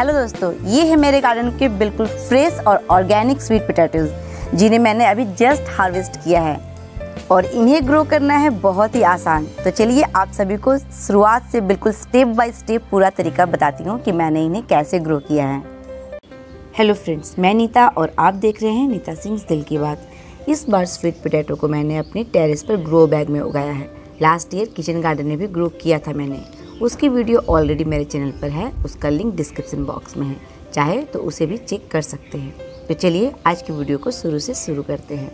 Hello दोस्तों, ये है मेरे गार्डन के बिल्कुल फ्रेश और ऑर्गेनिक स्वीट पोटैटोज जिन्हें मैंने अभी जस्ट हार्वेस्ट किया है। और इन्हें ग्रो करना है बहुत ही आसान। तो चलिए आप सभी को शुरुआत से बिल्कुल स्टेप बाय स्टेप पूरा तरीका बताती हूँ कि मैंने इन्हें कैसे ग्रो किया है। हेलो फ्रेंड्स मैं नीता और आप देख रहे हैं नीता सिंह दिल की बात। इस बार स्वीट पोटैटो को मैंने अपने टेरेस पर ग्रो बैग में उगाया है। लास्ट ईयर किचन गार्डन में भी ग्रो किया था मैंने। उसकी वीडियो ऑलरेडी मेरे चैनल पर है, उसका लिंक डिस्क्रिप्शन बॉक्स में है। चाहे तो उसे भी चेक कर सकते हैं। तो चलिए आज की वीडियो को शुरू से शुरू करते हैं।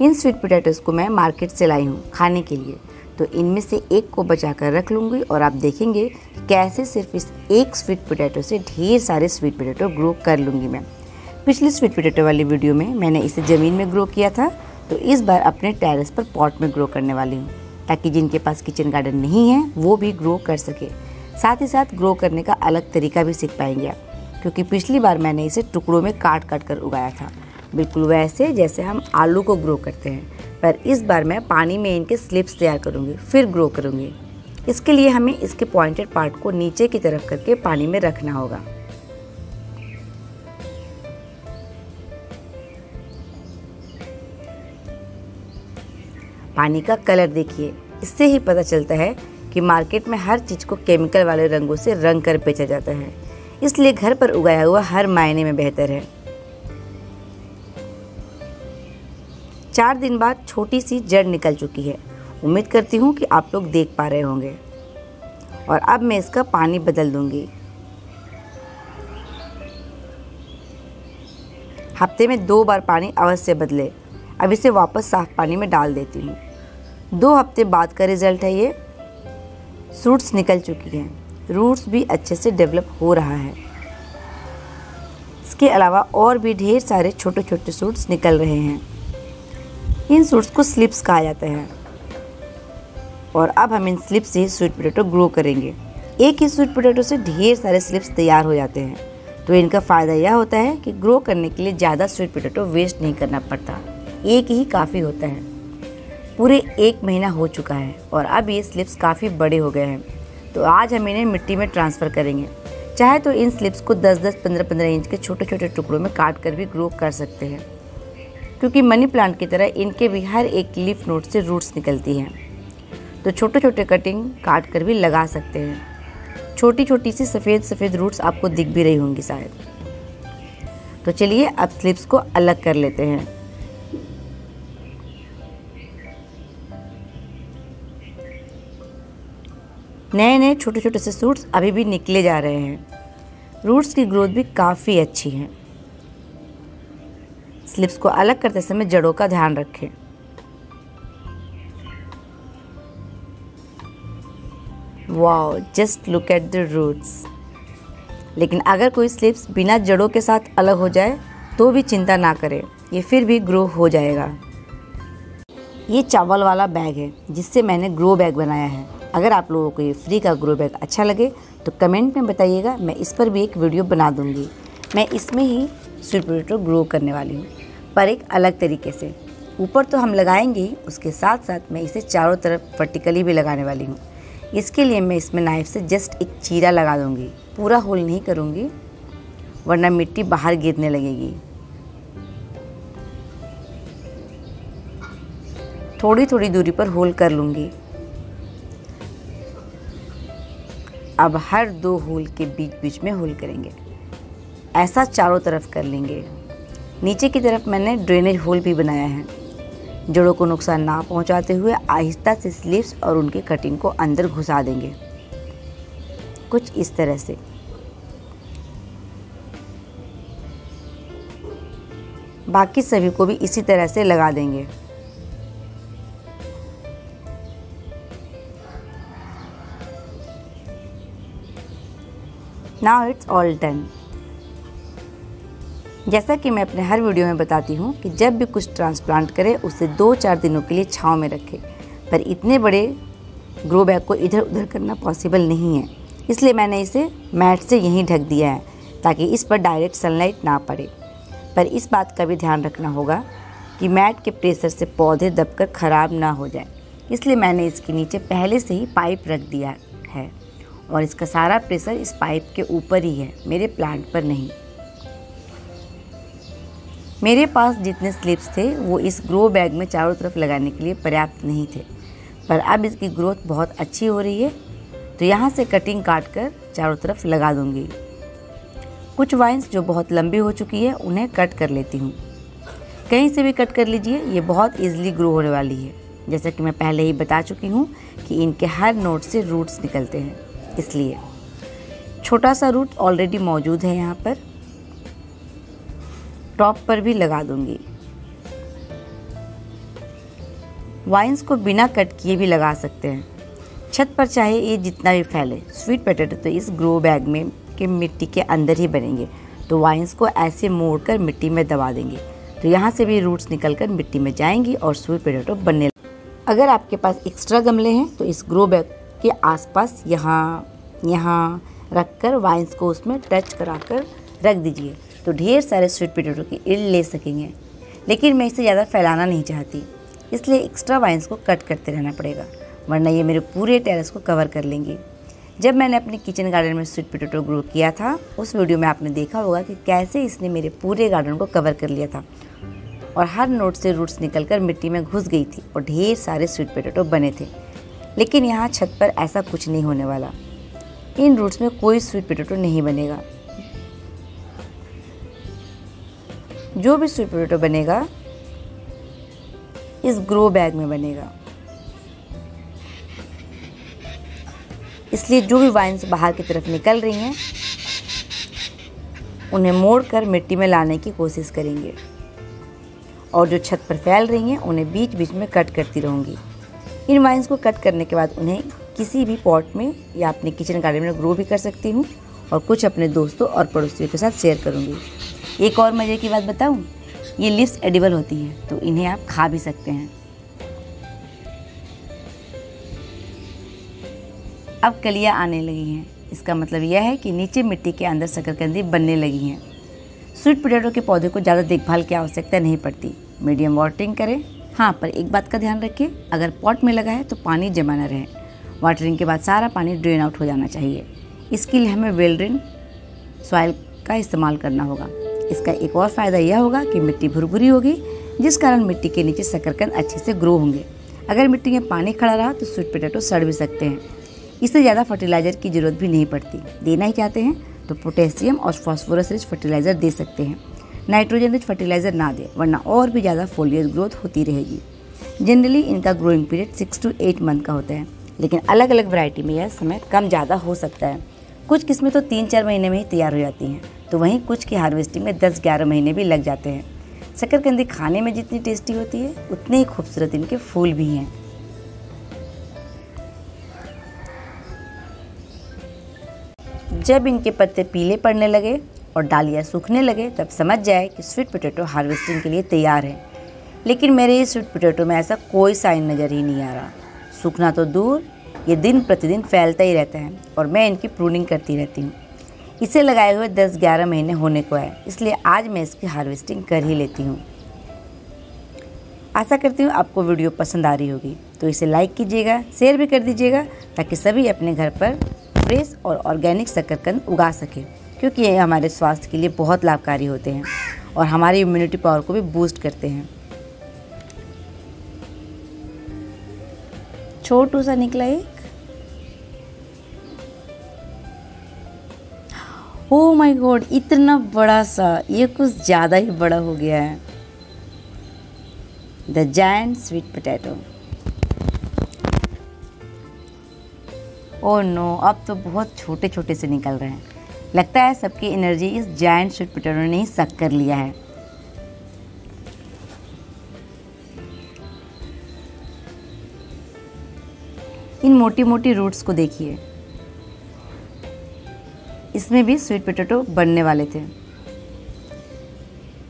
इन स्वीट पोटैटोज़ को मैं मार्केट से लाई हूँ खाने के लिए। तो इनमें से एक को बचा कर रख लूँगी और आप देखेंगे कैसे सिर्फ़ इस एक स्वीट पोटैटो से ढेर सारे स्वीट पोटैटो ग्रो कर लूँगी मैं। पिछली स्वीट पोटैटो वाली वीडियो में मैंने इसे ज़मीन में ग्रो किया था तो इस बार अपने टेरेस पर पॉट में ग्रो करने वाली हूँ। ताकि जिनके पास किचन गार्डन नहीं है, वो भी ग्रो कर सके। साथ ही साथ ग्रो करने का अलग तरीका भी सीख पाएँगे। आप क्योंकि पिछली बार मैंने इसे टुकड़ों में काट काट कर उगाया था। बिल्कुल वैसे जैसे हम आलू को ग्रो करते हैं। पर इस बार मैं पानी में इनके स्लिप्स तैयार करूँगी, फिर ग्रो करूँगी। इसके लिए हमें इसके पॉइंटेड पार्ट को नीचे की तरफ़ करके पानी में रखना होगा। पानी का कलर देखिए। इससे ही पता चलता है कि मार्केट में हर चीज़ को केमिकल वाले रंगों से रंग कर बेचा जाता है। इसलिए घर पर उगाया हुआ हर मायने में बेहतर है। चार दिन बाद छोटी सी जड़ निकल चुकी है। उम्मीद करती हूँ कि आप लोग देख पा रहे होंगे। और अब मैं इसका पानी बदल दूँगी। हफ़्ते में दो बार पानी अवश्य बदले। अब इसे वापस साफ़ पानी में डाल देती हूँ। दो हफ़्ते बाद का रिज़ल्ट है ये। सूट्स निकल चुकी हैं। रूट्स भी अच्छे से डेवलप हो रहा है। इसके अलावा और भी ढेर सारे छोटे छोटे सूट्स निकल रहे हैं। इन सूट्स को स्लिप्स कहा जाता है। और अब हम इन स्लिप्स से स्वीट पोटैटो ग्रो करेंगे। एक ही स्वीट पोटैटो से ढेर सारे स्लिप्स तैयार हो जाते हैं। तो इनका फ़ायदा यह होता है कि ग्रो करने के लिए ज़्यादा स्वीट पोटैटो वेस्ट नहीं करना पड़ता। एक ही काफ़ी होता है। पूरे एक महीना हो चुका है और अब ये स्लिप्स काफ़ी बड़े हो गए हैं। तो आज हम इन्हें मिट्टी में ट्रांसफ़र करेंगे। चाहे तो इन स्लिप्स को 10-10, 15-15 इंच के छोटे छोटे टुकड़ों में काट कर भी ग्रो कर सकते हैं। क्योंकि मनी प्लांट की तरह इनके भी हर एक लीफ नोट से रूट्स निकलती हैं। तो छोटे छोटे कटिंग काट कर भी लगा सकते हैं। छोटी छोटी सी सफ़ेद सफ़ेद रूट्स आपको दिख भी रही होंगी शायद। तो चलिए अब स्लिप्स को अलग कर लेते हैं। नए नए छोटे छोटे से सूट्स अभी भी निकले जा रहे हैं। रूट्स की ग्रोथ भी काफ़ी अच्छी है। स्लिप्स को अलग करते समय जड़ों का ध्यान रखें। Wow just look at the roots लेकिन अगर कोई स्लिप्स बिना जड़ों के साथ अलग हो जाए तो भी चिंता ना करें। ये फिर भी ग्रो हो जाएगा। ये चावल वाला बैग है, जिससे मैंने ग्रो बैग बनाया है। अगर आप लोगों को ये फ्री का ग्रो बैग अच्छा लगे तो कमेंट में बताइएगा, मैं इस पर भी एक वीडियो बना दूँगी। मैं इसमें ही स्वीट ग्रो करने वाली हूँ। पर एक अलग तरीके से, ऊपर तो हम लगाएँगे ही, उसके साथ साथ मैं इसे चारों तरफ़ वर्टिकली भी लगाने वाली हूँ। इसके लिए मैं इसमें नाइफ से जस्ट एक चीरा लगा दूँगी। पूरा होल नहीं करूँगी, वरना मिट्टी बाहर गिरने लगेगी। थोड़ी थोड़ी दूरी पर होल कर लूँगी। अब हर दो होल के बीच बीच में होल करेंगे। ऐसा चारों तरफ़ कर लेंगे। नीचे की तरफ़ मैंने ड्रेनेज होल भी बनाया है। जड़ों को नुकसान ना पहुंचाते हुए आहिस्ता से स्लीव्स और उनके कटिंग को अंदर घुसा देंगे। कुछ इस तरह से। बाकी सभी को भी इसी तरह से लगा देंगे। नाउ इट्स ऑल डन जैसा कि मैं अपने हर वीडियो में बताती हूँ कि जब भी कुछ ट्रांसप्लांट करें, उसे दो चार दिनों के लिए छाँव में रखें। पर इतने बड़े ग्रो बैग को इधर उधर करना पॉसिबल नहीं है। इसलिए मैंने इसे मैट से यहीं ढक दिया है, ताकि इस पर डायरेक्ट सनलाइट ना पड़े। पर इस बात का भी ध्यान रखना होगा कि मैट के प्रेशर से पौधे दबकर ख़राब ना हो जाए। इसलिए मैंने इसके नीचे पहले से ही पाइप रख दिया है। और इसका सारा प्रेशर इस पाइप के ऊपर ही है, मेरे प्लांट पर नहीं। मेरे पास जितने स्लिप्स थे, वो इस ग्रो बैग में चारों तरफ़ लगाने के लिए पर्याप्त नहीं थे। पर अब इसकी ग्रोथ बहुत अच्छी हो रही है तो यहाँ से कटिंग काट कर चारों तरफ़ लगा दूँगी। कुछ वाइन्स जो बहुत लंबी हो चुकी है, उन्हें कट कर लेती हूँ। कहीं से भी कट कर लीजिए, ये बहुत ईजिली ग्रो होने वाली है। जैसा कि मैं पहले ही बता चुकी हूँ कि इनके हर नोट से रूट्स निकलते हैं। इसलिए। छोटा सा रूट ऑलरेडी मौजूद है यहाँ पर। टॉप पर भी लगा दूँगी। वाइन्स को बिना कट किए भी लगा सकते हैं। छत पर चाहे ये जितना भी फैले। स्वीट पटेटो तो इस ग्रो बैग में के मिट्टी के अंदर ही बनेंगे। तो वाइन्स को ऐसे मोड़ कर मिट्टी में दबा देंगे। तो यहाँ से भी रूट्स निकल कर मिट्टी में जाएँगी और स्वीट पोटैटो बनने अगर आपके पास एक्स्ट्रा गमले हैं तो इस ग्रो बैग के आसपास यहाँ यहाँ रख कर वाइन्स को उसमें टच करा कर रख दीजिए। तो ढेर सारे स्वीट पोटैटो की इल्ड ले सकेंगे। लेकिन मैं इसे ज़्यादा फैलाना नहीं चाहती। इसलिए एक्स्ट्रा वाइन्स को कट करते रहना पड़ेगा, वरना ये मेरे पूरे टेरेस को कवर कर लेंगी। जब मैंने अपने किचन गार्डन में स्वीट पोटैटो ग्रो किया था, उस वीडियो में आपने देखा होगा कि कैसे इसने मेरे पूरे गार्डन को कवर कर लिया था। और हर नोट से रूट्स निकलकर मिट्टी में घुस गई थी और ढेर सारे स्वीट पोटैटो बने थे। लेकिन यहाँ छत पर ऐसा कुछ नहीं होने वाला। इन रूट्स में कोई स्वीट पोटैटो नहीं बनेगा। जो भी स्वीट पोटैटो बनेगा, इस ग्रो बैग में बनेगा। इसलिए जो भी वाइन्स बाहर की तरफ़ निकल रही हैं, उन्हें मोड़ कर मिट्टी में लाने की कोशिश करेंगे। और जो छत पर फैल रही हैं, उन्हें बीच बीच में कट करती रहूँगी। इन वाइन्स को कट करने के बाद उन्हें किसी भी पॉट में या अपने किचन गार्डन में ग्रो भी कर सकती हूँ और कुछ अपने दोस्तों और पड़ोसियों के साथ शेयर करूँगी। एक और मज़े की बात बताऊँ? ये लिप्स एडिबल होती हैं तो इन्हें आप खा भी सकते हैं। अब कलियाँ आने लगी हैं। इसका मतलब यह है कि नीचे मिट्टी के अंदर शकरकंदी बनने लगी हैं। स्वीट पोटैटो के पौधे को ज़्यादा देखभाल की आवश्यकता नहीं पड़ती। मीडियम वाटरिंग करें। हाँ पर एक बात का ध्यान रखिए, अगर पॉट में लगा है तो पानी जमा न रहे। वाटरिंग के बाद सारा पानी ड्रेन आउट हो जाना चाहिए। इसके लिए हमें वेल ड्रेन सॉइल का इस्तेमाल करना होगा। इसका एक और फ़ायदा यह होगा कि मिट्टी भुरभुरी होगी, जिस कारण मिट्टी के नीचे शकरकंद अच्छे से ग्रो होंगे। अगर मिट्टी में पानी खड़ा रहा तो स्वीट पोटैटो सड़ भी सकते हैं। इससे ज़्यादा फर्टिलाइज़र की ज़रूरत भी नहीं पड़ती। देना ही चाहते हैं तो पोटेशियम और फॉस्फोरस रिच फर्टिलाइज़र दे सकते हैं। नाइट्रोजन रिच फर्टिलाइज़र ना दें, वरना और भी ज़्यादा फोलियर ग्रोथ होती रहेगी। जनरली इनका growing period six to eight month का होता है, लेकिन अलग अलग वैरायटी में यह समय कम ज़्यादा हो सकता है। कुछ किस्में तो तीन चार महीने में ही तैयार हो जाती हैं तो वहीं कुछ की हार्वेस्टिंग में दस ग्यारह महीने भी लग जाते हैं। शकरकंदी खाने में जितनी टेस्टी होती है, उतने ही खूबसूरत इनके फूल भी हैं। जब इनके पत्ते पीले पड़ने लगे और डालियाँ सूखने लगे तब समझ जाए कि स्वीट पोटैटो हार्वेस्टिंग के लिए तैयार है। लेकिन मेरे इस स्वीट पोटैटो में ऐसा कोई साइन नज़र ही नहीं आ रहा। सूखना तो दूर, ये दिन प्रतिदिन फैलता ही रहता है और मैं इनकी प्रूनिंग करती रहती हूँ। इसे लगाए हुए 10-11 महीने होने को है, इसलिए आज मैं इसकी हार्वेस्टिंग कर ही लेती हूँ। आशा करती हूँ आपको वीडियो पसंद आ रही होगी तो इसे लाइक कीजिएगा शेयर भी कर दीजिएगा, ताकि सभी अपने घर पर फ्रेश और ऑर्गेनिक शकरकंद उगा सकें। क्योंकि ये हमारे स्वास्थ्य के लिए बहुत लाभकारी होते हैं और हमारी इम्यूनिटी पावर को भी बूस्ट करते हैं। छोटू सा निकला एक। ओ माय गॉड इतना बड़ा सा, ये कुछ ज़्यादा ही बड़ा हो गया है। The giant sweet potato oh no अब तो बहुत छोटे छोटे से निकल रहे हैं। लगता है सबकी एनर्जी इस जैंट स्वीट पोटैटो ने सक कर लिया है। इन मोटी मोटी रूट्स को देखिए। इसमें भी स्वीट पोटैटो बनने वाले थे।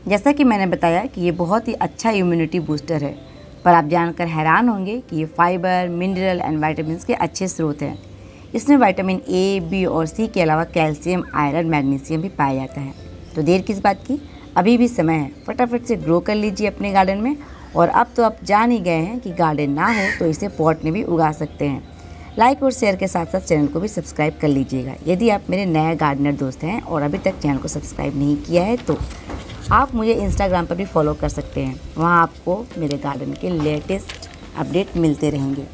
जैसा कि मैंने बताया कि ये बहुत ही अच्छा इम्यूनिटी बूस्टर है, पर आप जानकर हैरान होंगे कि ये फाइबर मिनरल एंड वाइटामिन के अच्छे स्रोत हैं। इसमें विटामिन ए बी और सी के अलावा कैल्शियम, आयरन, मैग्नीशियम भी पाया जाता है। तो देर किस बात की? अभी भी समय है। फटाफट से ग्रो कर लीजिए अपने गार्डन में। और अब तो आप जान ही गए हैं कि गार्डन ना हो तो इसे पॉट में भी उगा सकते हैं। लाइक और शेयर के साथ साथ चैनल को भी सब्सक्राइब कर लीजिएगा। यदि आप मेरे नए गार्डनर दोस्त हैं और अभी तक चैनल को सब्सक्राइब नहीं किया है तो आप मुझे इंस्टाग्राम पर भी फॉलो कर सकते हैं। वहाँ आपको मेरे गार्डन के लेटेस्ट अपडेट मिलते रहेंगे।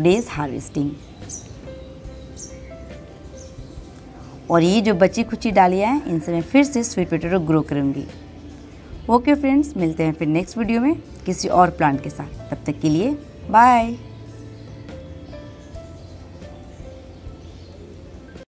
टुडेज हार्वेस्टिंग और ये जो बची खुची डालियाँ हैं, इनसे मैं फिर से स्वीट पोटेटो ग्रो करूँगी। ओके फ्रेंड्स मिलते हैं फिर नेक्स्ट वीडियो में किसी और प्लांट के साथ। तब तक के लिए बाय